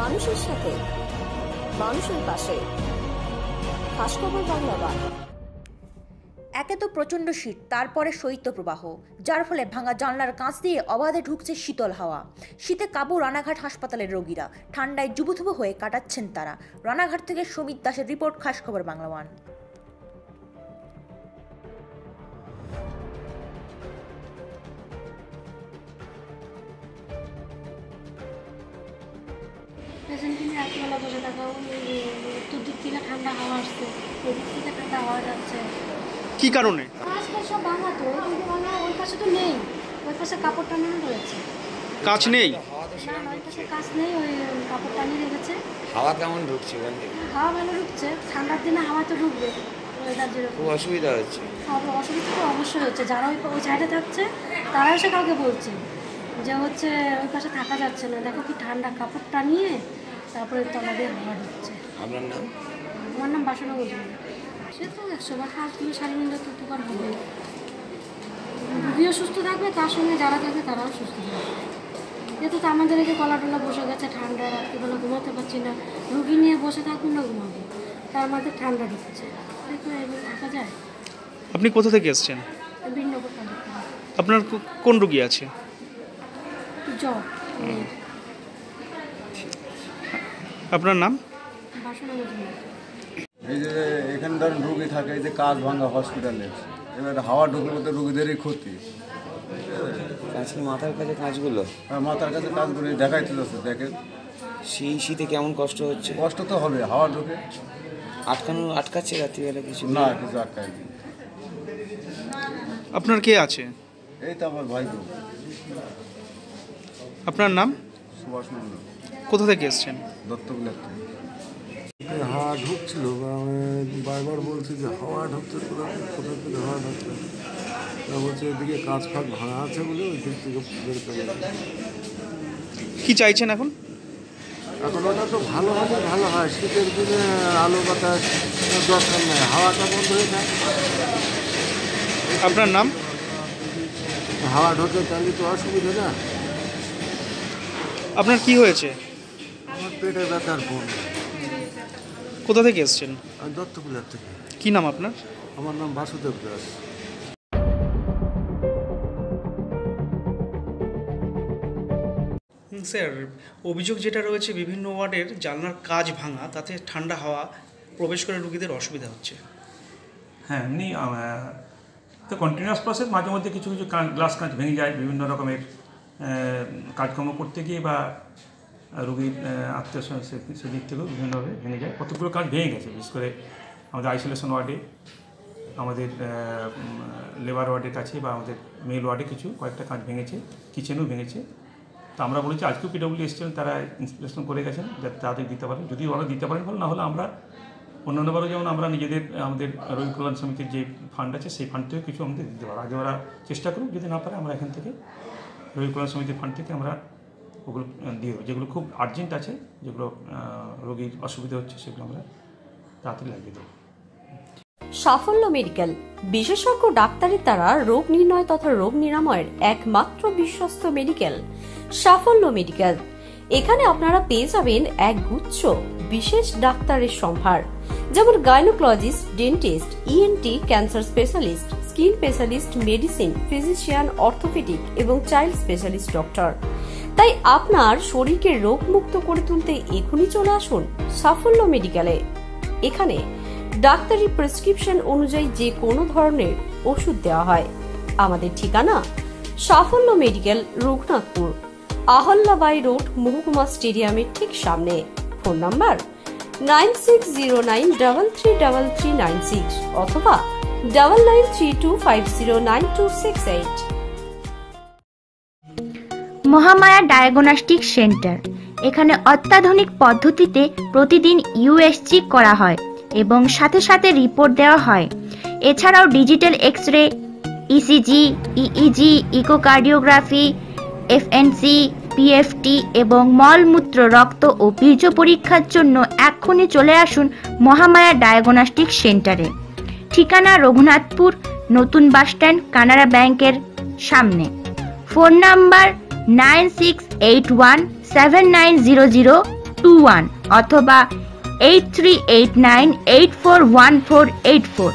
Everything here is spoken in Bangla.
মানুষের সাথে, মানুষের পাশে। খাস খবর বাংলা একে তো প্রচণ্ড শীত, তারপরে শৈত্যপ্রবাহ যার ফলে ভাঙা জানলার কাঁচ দিয়ে অবাধে ঢুকছে শীতল হাওয়া। শীতে কাবু রানাঘাট হাসপাতালের রোগীরা, ঠান্ডায় জুবুথুবু হয়ে কাটাচ্ছেন তারা। রানাঘাট থেকে সমীর দাসের রিপোর্ট খাস খবর বাংলা ওয়ান। পেশেন্টকে নিয়ে রাত্রিবেলা বসে থাকা? উত্তর দিক থেকে ঠান্ডা হাওয়া আসছে। ওই দিক থেকে ঠান্ডা হাওয়া যাচ্ছে। কি কারণে? কাজ ফাজ সব ভাঙা তো ওই দিকে ভাঙা ওই পাশে তো নেই। ওই পাশে কাপড় টানানো রয়েছে। কাজ নেই? না না ওই পাশে কাজ নেই ওই কাপড় টানিয়ে রেখেছে। হাওয়া কেমন ঢুকছে ওখান থেকে হাওয়া ভালো ঢুকছে। ঠান্ডার দিনে হাওয়া তো ঢুকবে। খুব অসুবিধা হচ্ছে। আবার অসুবিধা তো অবশ্যই হচ্ছে। যারা ওই ওই সাইডে থাকছে তারা এসে কাউকে বলছে যে হচ্ছে ওই পাশে থাকা যাচ্ছে না। দেখো কি ঠান্ডা কাপড় টানিয়ে তারপরে তলা দিয়ে হাওয়া ঢুকছে আপনার নাম? আমার নাম বাসনা বলবেন সে তো একশো বার কাজগুলো সারিয়ে নিলে তো উপকার হবে। রুগীও সুস্থ থাকবে তার সঙ্গে যারা থাকবে তারাও সুস্থ থাকবে। যেহেতু তো আমাদের একে কলা টলা বসে গেছে ঠান্ডা রাত্রিবেলা ঘুমাতে পারছি না। রুগী নিয়ে বসে থাকুন না ঘুমাবো। তার মধ্যে ঠান্ডা ঢুকছে দেখো থাকা যায়। আপনি কোথা থেকে এসেছেন? ভিন্ন আপনার কোন রুগী আছে? জ্বর। আপনার নাম? এই যে এখানে ধরেন রুগী থাকে এই যে কাজ ভাঙা হসপিটালে এবার হাওয়া ঢুকলে তো রুগীদেরই ক্ষতি। আজকে মাথার কাছে কাজগুলো? আর মাথার কাছে কাজগুলি দেখাইতে যাচ্ছে দেখেন সেই শীতে কেমন কষ্ট হচ্ছে? কষ্ট তো হবে হাওয়া ঢুকে। আটকানো আটকাচ্ছে রাত্রিবেলা কিছু? না কিছু আটকায়নি। আপনার কে আছে? এই তো আমার ভাই আপনার নাম? সুভাষ মন্ডল কোথা থেকে এসেছেন? দত্তগুলার হাওয়া ঢুকছিল বা বারবার বলছি যে হাওয়া ঢুকছে কোথা থেকে কোথা থেকে হাওয়া ঢুকছে? তা বলছে এদিকে কাজ ফাঁক ভাঙা আছে বলে ওই দিক থেকে বের করে দিল। কি চাইছেন এখন? এখন ওটা তো ভালো হলে ভালো হয়। শীতের দিনে আলো বাতাস দরকার নেই। হাওয়াটা বন্ধ হয়ে যায় আপনার নাম? হাওয়া ঢোকে তাহলে তো অসুবিধা না। আপনার কি হয়েছে? আমার পেটে ব্যথার ফোন কোথা থেকে এসেছেন? আমি দত্তপুলার থেকে। কি নাম আপনার? আমার নাম বাসুদেব দাস। স্যার অভিযোগ যেটা রয়েছে বিভিন্ন ওয়ার্ডের জানলার কাজ ভাঙা তাতে ঠান্ডা হাওয়া প্রবেশ করে রুগীদের অসুবিধা হচ্ছে। হ্যাঁ এমনি তো কন্টিনিউয়াস প্রসেস মাঝে মধ্যে কিছু কিছু গ্লাস কাঁচ ভেঙে যায় বিভিন্ন রকমের কাজকর্ম করতে গিয়ে বা রোগীর আত্মীয় সেদিক থেকেও বিভিন্নভাবে ভেঙে যায়। কতগুলো কাজ ভেঙে গেছে, বিশেষ করে আমাদের আইসোলেশন ওয়ার্ডে আমাদের লেবার ওয়ার্ডের কাছে বা আমাদের মেল ওয়ার্ডে কিছু, কয়েকটা কাজ ভেঙেছে কিচেনও ভেঙেছে। তো আমরা বলেছি, আজকেও পিডব্লিউ এসেছিলেন, তারা ইনস্টলেশন করে গেছেন, যাতে তাদের দিতে পারেন। যদি ওরা দিতে পারেন ভালো না হলে আমরা অন্যান্যবারও যেমন আমরা নিজেদের, আমাদের রবি কল্যাণ সমিতির যে ফান্ড আছে, সেই ফান্ড থেকে কিছু আমাদের দিতে পারব আগে ওরা চেষ্টা করুক যদি না পারে, আমরা এখান থেকে রবি কল্যাণ সমিতির ফান্ড থেকে আমরা ওগুলো দিয়ে দেবো। যেগুলো খুব আর্জেন্ট আছে, যেগুলো রোগীর অসুবিধা হচ্ছে, সেগুলো আমরা তাড়াতাড়ি লাগিয়ে দেবো। সাফল্য মেডিকেল, বিশেষজ্ঞ ডাক্তারের দ্বারা রোগ নির্ণয় তথা রোগ নিরাময়ের একমাত্র বিশ্বস্ত মেডিকেল, সাফল্য মেডিকেল। এখানে আপনারা পেয়ে যাবেন এক গুচ্ছ বিশেষ ডাক্তারের সম্ভার, যেমন gynaecologist, dentist ENT cancer specialist skin specialist medicine, physician, orthopaedic এবং চাইল্ড স্পেশালিস্ট ডক্টর। তাই আপনার শরীরকে রোগমুক্ত করে তুলতে এখনই চলে আসুন সাফল্য মেডিকেলে। এখানে ডাক্তারি প্রেসক্রিপশন অনুযায়ী যে কোনো ধরনের ওষুধ দেওয়া হয়। আমাদের ঠিকানা সাফল্য মেডিকেল, রঘুনাথপুর, আহল্লাবাই রোড, মহকুমা স্টেডিয়ামের ঠিক সামনে। Phone number nine six zero nine double three double three nine six অথবা nine three two five zero nine two six eight Mahamaya diagnostic centre. এখানে অত্যাধুনিক পদ্ধতিতে প্রতিদিন ইউএসজি করা হয় এবং সাথে সাথে রিপোর্ট দেওয়া হয়। এছাড়াও digital X ray ECG EEG echocardiography FNC PFT এবং মলমূত্র, রক্ত ও বীর্য পরীক্ষার জন্য এক্ষুনি চলে আসুন মহামায়া ডায়াগনস্টিক সেন্টারে। ঠিকানা রঘুনাথপুর, নতুন বাস স্ট্যান্ড, কানাড়া ব্যাংকের সামনে। Phone number nine six eight one seven nine zero zero two one অথবা eight three eight nine eight four one four eight four.